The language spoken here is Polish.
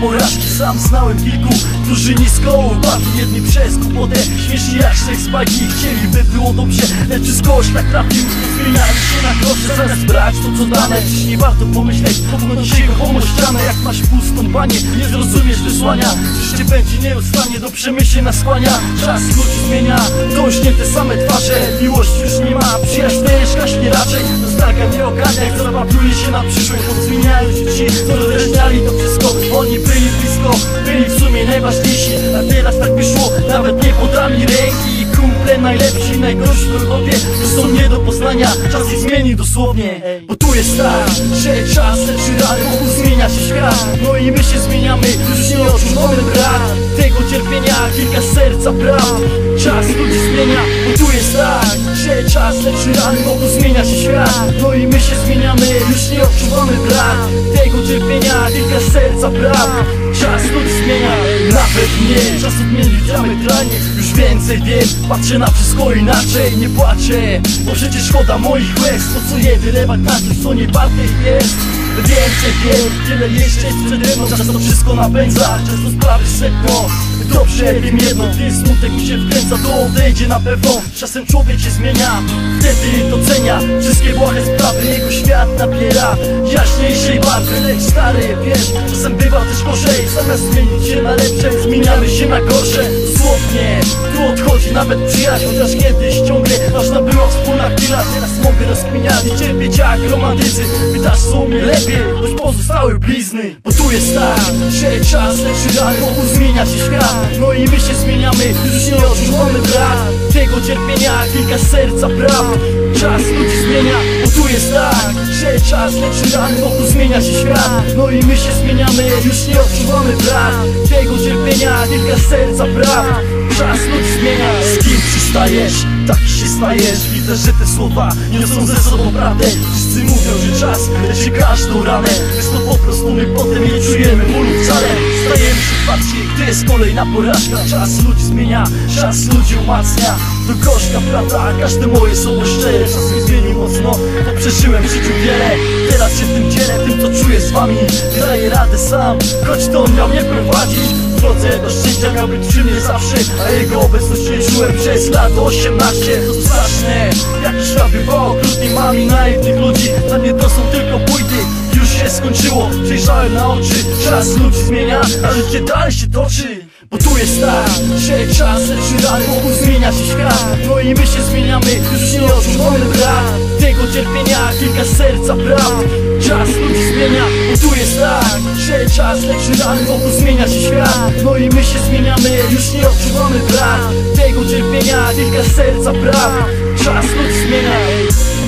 porażki Sam znałem kilku, którzy nisko upadli. Jedni przez głupotę, śmieszni jak szek spajki. Chcieliby było dobrze, lecz wszystko tak trafił. Zmieniali się na grosze, zamiast brać to co dane. Dziś nie warto pomyśleć, popchnąć się o ścianę Jak masz pustą banię, nie zrozumiesz wysłania. Życie będzie nieustannie do przemyśleń nasłania. Czas ludzi zmienia, już nie te same twarze. Miłość już nie ma, przyjaźń też gaśnie raczej. Nostalgia nie ogania, jak zapatruje się na przyszłość czas ich zmieni dosłownie Bo tu jest tak, że czas leczy rany Wokół zmienia się świat, no i my się zmieniamy Już nie odczuwamy brak. Tego cierpienia Kilka serca praw, czas ludzi zmienia Bo tu jest tak, czas leczy rany Wokół zmienia się świat, no i my się zmieniamy Już nie odczuwamy brak. Tego cierpienia Kilka serca praw, czas ludzi zmienia Nawet nie, czas odmienił diametralnie Już więcej wiem, patrzę na wszystko inaczej. Nie płaczę, bo przecież szkoda moich łez. Po co je wylewać na coś, co nie warte jest. Więcej wiem, tyle jeszcze jest przede mną. Czas to wszystko napędza, często sprawy setno Dobrze wiem jedno, gdy smutek mi się wkręca To odejdzie na pewno, czasem człowiek się zmienia Wtedy docenia wszystkie błahe sprawy Jego świat nabiera. Jaśniejszej barwy Lecz stary, wiesz, czasem bywa też gorzej. Zamiast zmienić się na lepsze, zmieniamy się na gorsze. Dosłownie, tu odchodzi nawet przyjaźń Chociaż kiedyś ciągle ważna była wspólna chwila Teraz mogę rozkminiać i cierpieć jak romantycy. Pytasz co mnie lepiej, choć pozostały blizny. Bo tu jest tak, że czas leczy rany Wokół zmienia się świat, no i my się zmieniamy Już nie odczuwamy brak. Tego cierpienia Kilka serca praw, czas ludzi zmienia Bo tu jest tak, że czas leczy rany Wokół zmienia się świat, no i my się zmieniamy Już nie odczuwamy brak. Tego cierpienia Kilka serca praw, czas ludzi zmienia Z kim przystajesz, taki się stajesz. Widzę, że te słowa niosą ze sobą prawdę. Wszyscy mówią, że czas leczy każdą ranę Lecz to po prostu my potem nie czujemy bólu wcale. Stajemy się twarci, gdy jest kolejna porażka. Czas ludzi zmienia, czas ludzi umacnia. To gorzka prawda, każde moje słowo szczere. Czas mi zmienił mocno, bo przeżyłem w życiu wiele. Teraz się tym dzielę, tym co czuję z wami. Daję radę sam, choć to miał mnie prowadzić drodze do szczęścia miał być przy mnie zawsze A jego obecność czułem przez lat 18 To straszne, jaki świat bywa okrutny Mam i naiwnych ludzi, dla mnie to są tylko bójdy Już się skończyło, przejrzałem na oczy Czas ludzi zmienia, a życie dalej się toczy. Bo tu jest tak, że czas leczy rany Wokół zmienia się świat, no i my się zmieniamy Już nie odczuwamy brak cierpienia Kilka serca praw, czas ludzi zmienia Bo tu jest tak, że czas leczy rany Wokół zmienia się świat, no i my się zmieniamy Już nie odczuwamy brak tego cierpienia Kilka serca praw, czas ludzi zmienia